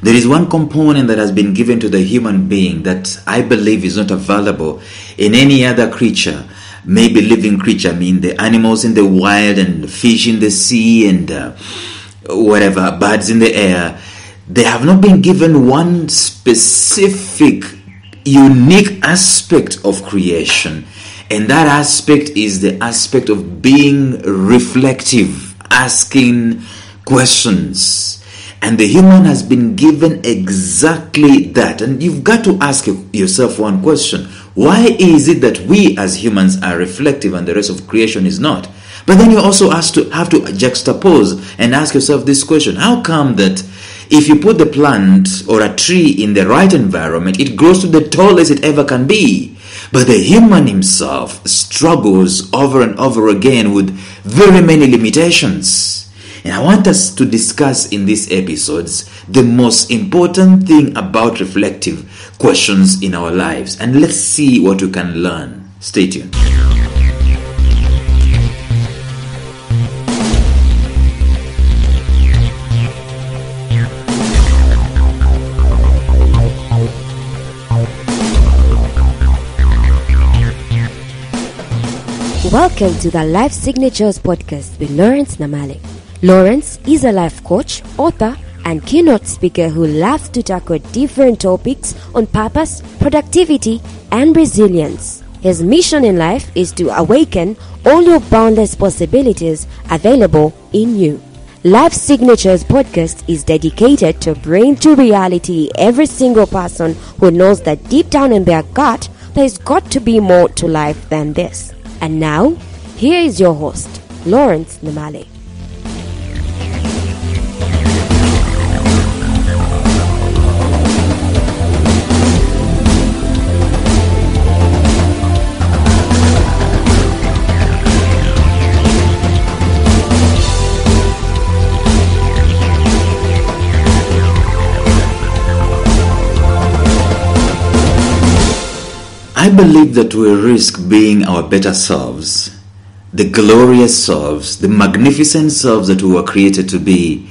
There is one component that has been given to the human being that I believe is not available in any other creature, maybe living creature, I mean the animals in the wild and fish in the sea and uh, whatever, birds in the air. They have not been given one specific, unique aspect of creation. And that aspect is the aspect of being reflective, asking questions and the human has been given exactly that. And you've got to ask yourself one question why is it that we as humans are reflective and the rest of creation is not? But then you also have to have to juxtapose and ask yourself this question How come that if you put the plant or a tree in the right environment, it grows to the tallest it ever can be? But the human himself struggles over and over again with very many limitations. And I want us to discuss in these episodes the most important thing about reflective questions in our lives. And let's see what we can learn. Stay tuned. Welcome to the Life Signatures Podcast with Lawrence Namale. Lawrence is a life coach, author, and keynote speaker who loves to tackle different topics on purpose, productivity, and resilience. His mission in life is to awaken all your boundless possibilities available in you. Life Signatures podcast is dedicated to bring to reality every single person who knows that deep down in their gut there's got to be more to life than this. And now, here is your host, Lawrence Namale. I believe that we risk being our better selves, the glorious selves, the magnificent selves that we were created to be,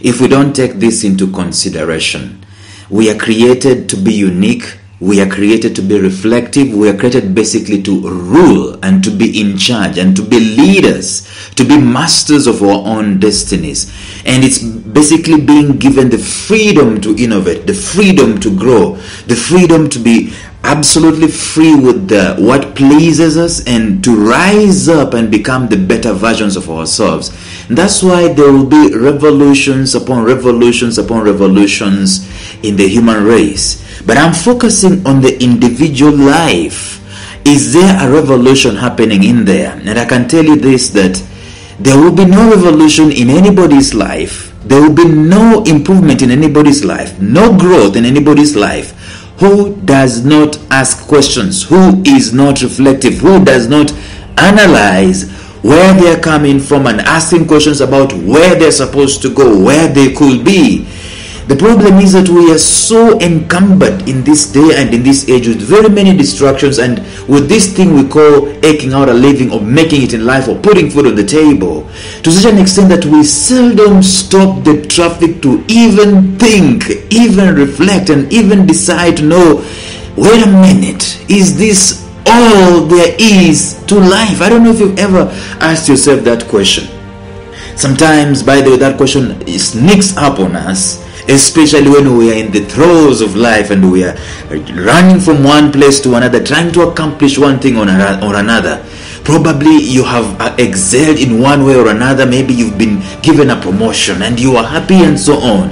if we don't take this into consideration. We are created to be unique. We are created to be reflective. We are created basically to rule and to be in charge and to be leaders, to be masters of our own destinies. And it's basically being given the freedom to innovate, the freedom to grow, the freedom to be absolutely free with the, what pleases us and to rise up and become the better versions of ourselves. And that's why there will be revolutions upon revolutions upon revolutions in the human race. But I'm focusing on the individual life. Is there a revolution happening in there? And I can tell you this that there will be no revolution in anybody's life. There will be no improvement in anybody's life, no growth in anybody's life who does not ask questions, who is not reflective, who does not analyze where they're coming from and asking questions about where they're supposed to go, where they could be. The problem is that we are so encumbered in this day and in this age with very many distractions and with this thing we call aching out a living or making it in life or putting food on the table to such an extent that we seldom stop the traffic to even think, even reflect, and even decide to know wait a minute, is this all there is to life? I don't know if you've ever asked yourself that question. Sometimes, by the way, that question sneaks up on us especially when we are in the throes of life and we are running from one place to another, trying to accomplish one thing on or another. Probably you have uh, excelled in one way or another. Maybe you've been given a promotion and you are happy and so on.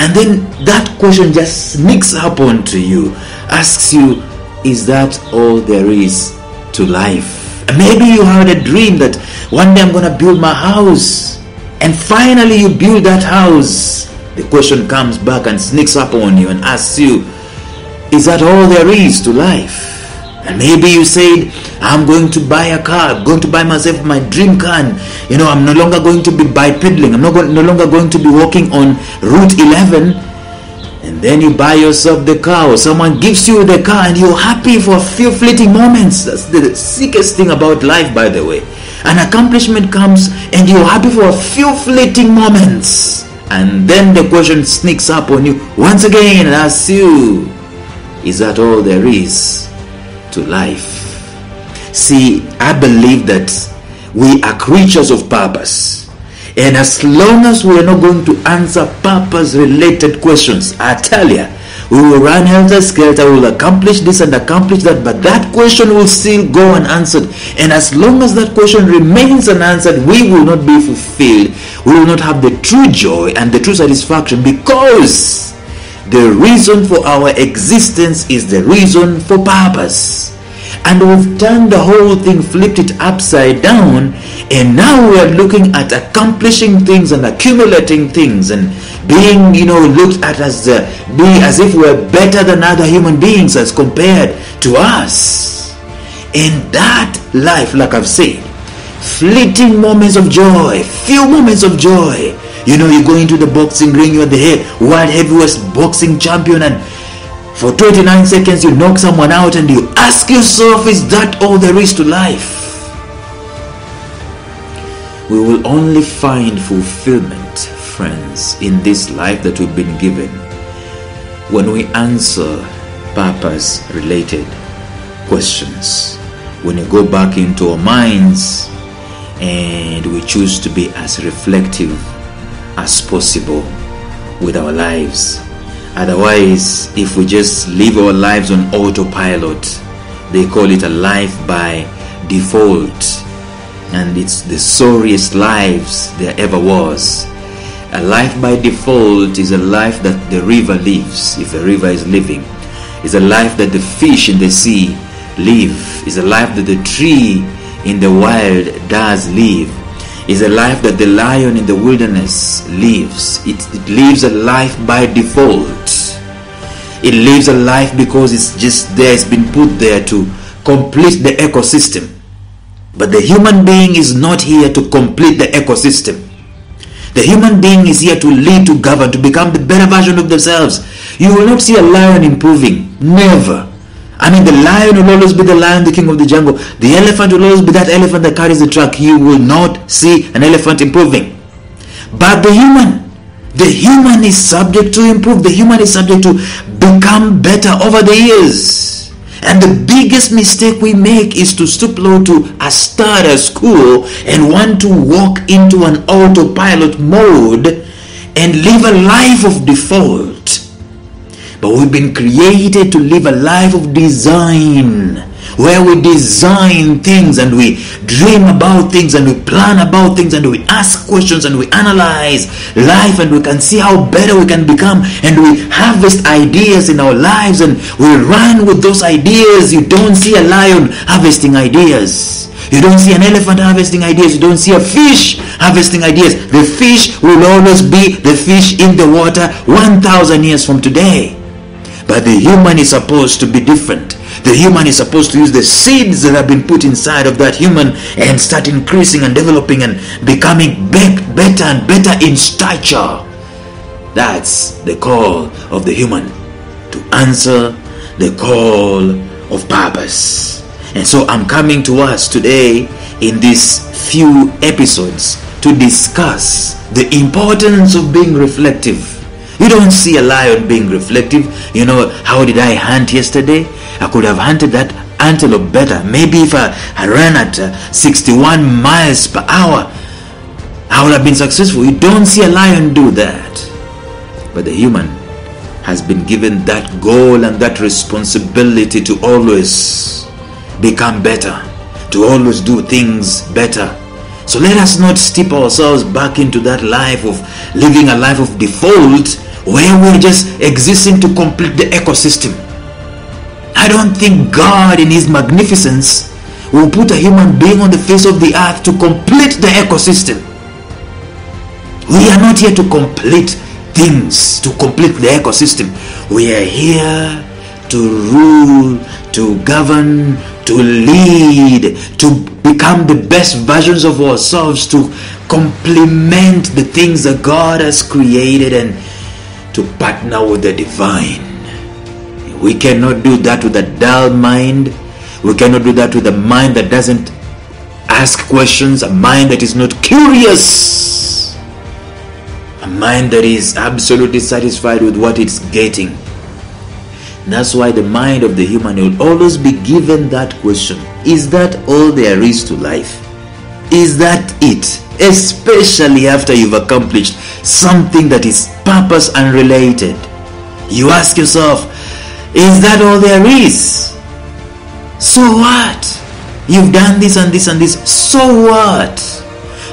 And then that question just sneaks up onto you, asks you, Is that all there is to life? And maybe you had a dream that one day I'm going to build my house. And finally you build that house the question comes back and sneaks up on you and asks you, Is that all there is to life? And maybe you said, I'm going to buy a car, I'm going to buy myself my dream car. And, you know, I'm no longer going to be bipedling, I'm not go- no longer going to be walking on Route 11. And then you buy yourself the car, or someone gives you the car, and you're happy for a few fleeting moments. That's the sickest thing about life, by the way. An accomplishment comes, and you're happy for a few fleeting moments and then the question sneaks up on you once again and asks you, is that all there is to life? See, I believe that we are creatures of purpose. And as long as we are not going to answer purpose related questions, I tell you, we will run helter skelter, we will accomplish this and accomplish that, but that question will still go unanswered. And as long as that question remains unanswered, we will not be fulfilled. We will not have the true joy and the true satisfaction because the reason for our existence is the reason for purpose. And we've turned the whole thing, flipped it upside down, and now we are looking at accomplishing things and accumulating things and being, you know, looked at as uh, being as if we're better than other human beings as compared to us. In that life, like I've said, fleeting moments of joy, few moments of joy. You know, you go into the boxing ring, you're the world heavyweight boxing champion, and for 29 seconds you knock someone out, and you ask yourself, is that all there is to life? We will only find fulfillment, friends, in this life that we've been given when we answer purpose related questions. When we go back into our minds and we choose to be as reflective as possible with our lives. Otherwise, if we just live our lives on autopilot, they call it a life by default. And it's the sorriest lives there ever was. A life by default is a life that the river lives, if the river is living. Is a life that the fish in the sea live. Is a life that the tree in the wild does live. Is a life that the lion in the wilderness lives. It, it lives a life by default. It lives a life because it's just there, it's been put there to complete the ecosystem. But the human being is not here to complete the ecosystem. The human being is here to lead, to govern, to become the better version of themselves. You will not see a lion improving. Never. I mean, the lion will always be the lion, the king of the jungle. The elephant will always be that elephant that carries the truck. You will not see an elephant improving. But the human, the human is subject to improve. The human is subject to become better over the years. And the biggest mistake we make is to stoop low to a starter school and want to walk into an autopilot mode and live a life of default. But we've been created to live a life of design where we design things and we dream about things and we plan about things and we ask questions and we analyze life and we can see how better we can become and we harvest ideas in our lives and we run with those ideas. You don't see a lion harvesting ideas. You don't see an elephant harvesting ideas. You don't see a fish harvesting ideas. The fish will always be the fish in the water 1,000 years from today. But the human is supposed to be different. The human is supposed to use the seeds that have been put inside of that human and start increasing and developing and becoming be- better and better in stature. That's the call of the human to answer the call of purpose. And so I'm coming to us today in these few episodes to discuss the importance of being reflective you don't see a lion being reflective. You know, how did I hunt yesterday? I could have hunted that antelope better. Maybe if I, I ran at uh, 61 miles per hour, I would have been successful. You don't see a lion do that. But the human has been given that goal and that responsibility to always become better, to always do things better. So let us not steep ourselves back into that life of living a life of default where we're just existing to complete the ecosystem. I don't think God, in His magnificence, will put a human being on the face of the earth to complete the ecosystem. We are not here to complete things, to complete the ecosystem. We are here to rule, to govern, to lead, to become the best versions of ourselves, to complement the things that God has created and to partner with the divine. We cannot do that with a dull mind. We cannot do that with a mind that doesn't ask questions, a mind that is not curious. a mind that is absolutely satisfied with what it's getting. That's why the mind of the human will always be given that question Is that all there is to life? Is that it? Especially after you've accomplished something that is purpose unrelated. You ask yourself, Is that all there is? So what? You've done this and this and this. So what?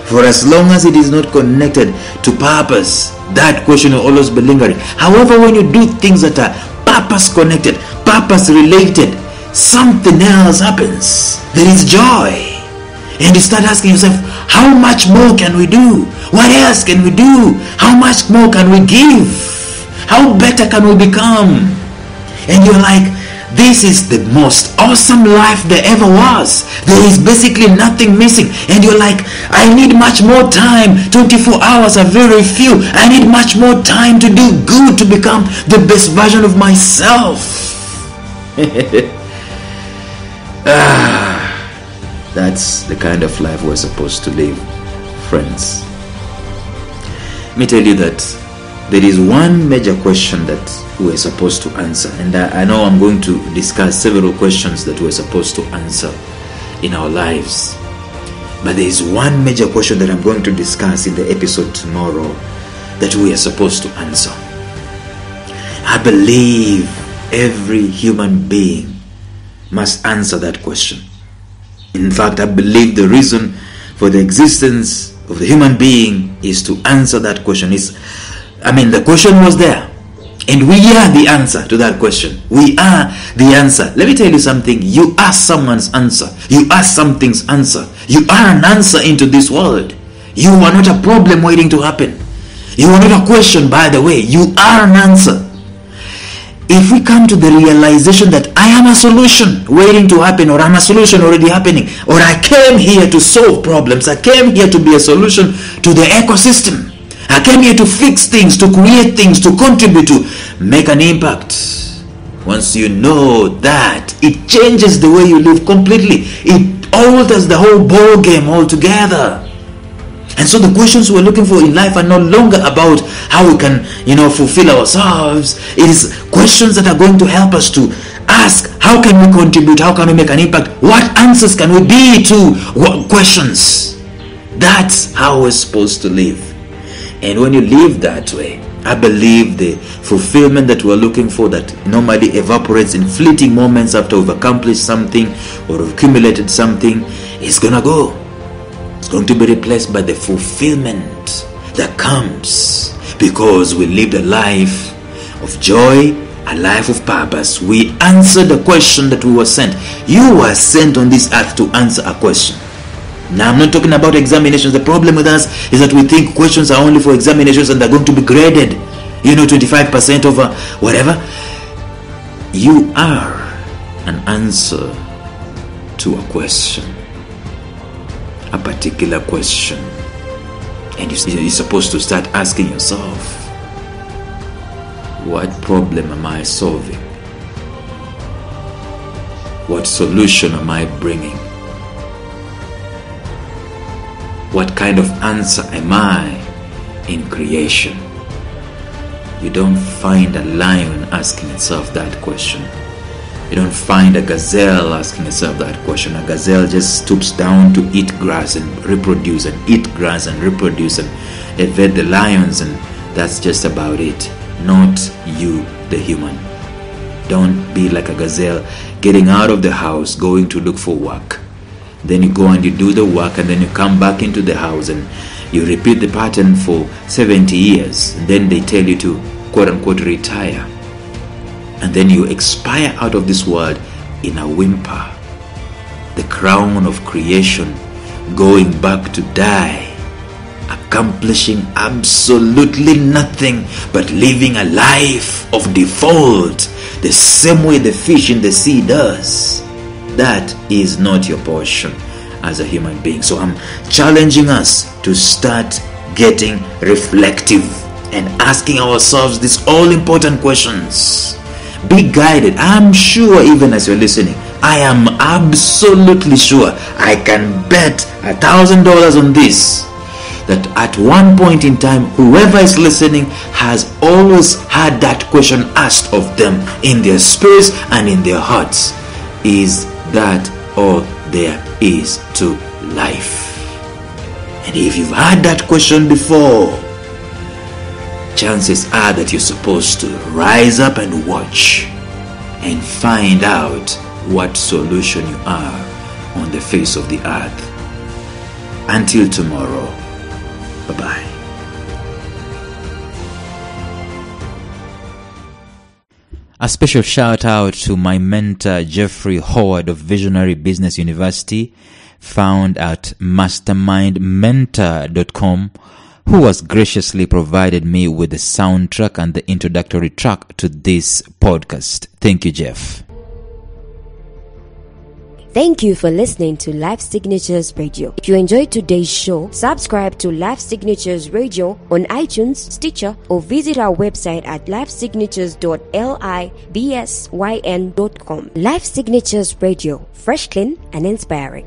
For as long as it is not connected to purpose, that question will always be lingering. However, when you do things that are purpose connected, purpose related, something else happens. There is joy. And you start asking yourself, how much more can we do? What else can we do? How much more can we give? How better can we become? And you're like, this is the most awesome life there ever was. There is basically nothing missing. And you're like, I need much more time. 24 hours are very few. I need much more time to do good to become the best version of myself. ah, that's the kind of life we're supposed to live, friends. Let me tell you that there is one major question that we're supposed to answer, and I, I know I'm going to discuss several questions that we're supposed to answer in our lives. But there is one major question that I'm going to discuss in the episode tomorrow that we are supposed to answer. I believe every human being must answer that question. In fact, I believe the reason for the existence of the human being is to answer that question. Is I mean, the question was there. And we are the answer to that question. We are the answer. Let me tell you something. You are someone's answer. You are something's answer. You are an answer into this world. You are not a problem waiting to happen. You are not a question, by the way. You are an answer. If we come to the realization that I am a solution waiting to happen, or I'm a solution already happening, or I came here to solve problems, I came here to be a solution to the ecosystem I came here to fix things, to create things, to contribute, to make an impact. Once you know that, it changes the way you live completely. It alters the whole ball game altogether. And so the questions we're looking for in life are no longer about how we can, you know, fulfill ourselves. It is questions that are going to help us to ask how can we contribute, how can we make an impact, what answers can we be to what questions. That's how we're supposed to live. And when you live that way, I believe the fulfillment that we're looking for that normally evaporates in fleeting moments after we've accomplished something or accumulated something is gonna go. It's going to be replaced by the fulfillment that comes because we lived a life of joy, a life of purpose. We answered the question that we were sent. You were sent on this earth to answer a question. Now, I'm not talking about examinations. The problem with us is that we think questions are only for examinations and they're going to be graded. You know, 25% over whatever. You are an answer to a question, particular question. And you're supposed to start asking yourself, what problem am I solving? What solution am I bringing? What kind of answer am I in creation? You don't find a lion asking itself that question. You don't find a gazelle asking itself that question. A gazelle just stoops down to eat grass and reproduce and eat grass and reproduce and evade the lions, and that's just about it. Not you, the human. Don't be like a gazelle getting out of the house, going to look for work then you go and you do the work and then you come back into the house and you repeat the pattern for 70 years then they tell you to quote unquote retire and then you expire out of this world in a whimper the crown of creation going back to die accomplishing absolutely nothing but living a life of default the same way the fish in the sea does that is not your portion as a human being. So I'm challenging us to start getting reflective and asking ourselves these all important questions. Be guided. I'm sure, even as you're listening, I am absolutely sure I can bet a thousand dollars on this that at one point in time, whoever is listening has always had that question asked of them in their spirits and in their hearts Is that all there is to life? And if you've had that question before, chances are that you're supposed to rise up and watch and find out what solution you are on the face of the earth. Until tomorrow, bye bye. A special shout out to my mentor Jeffrey Howard of Visionary Business University, found at mastermindmentor.com, who has graciously provided me with the soundtrack and the introductory track to this podcast. Thank you, Jeff. Thank you for listening to Life Signatures Radio. If you enjoyed today's show, subscribe to Life Signatures Radio on iTunes, Stitcher, or visit our website at lifesignatures.libsyn.com. Life Signatures Radio, fresh, clean, and inspiring.